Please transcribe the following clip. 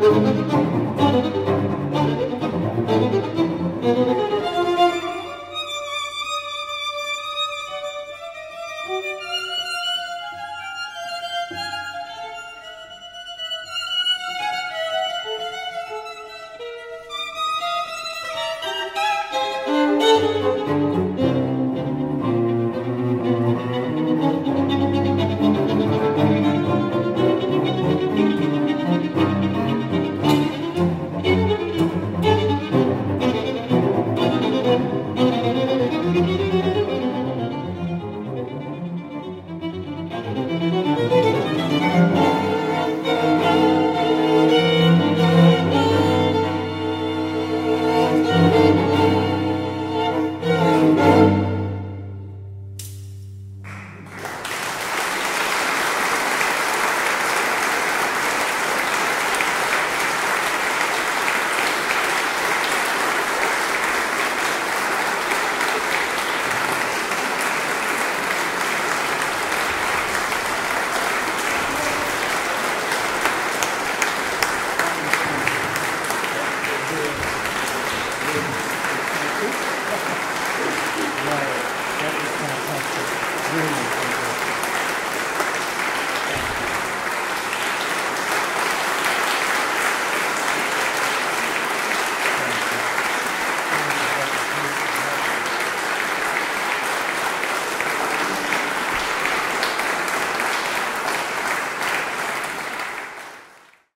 Müzik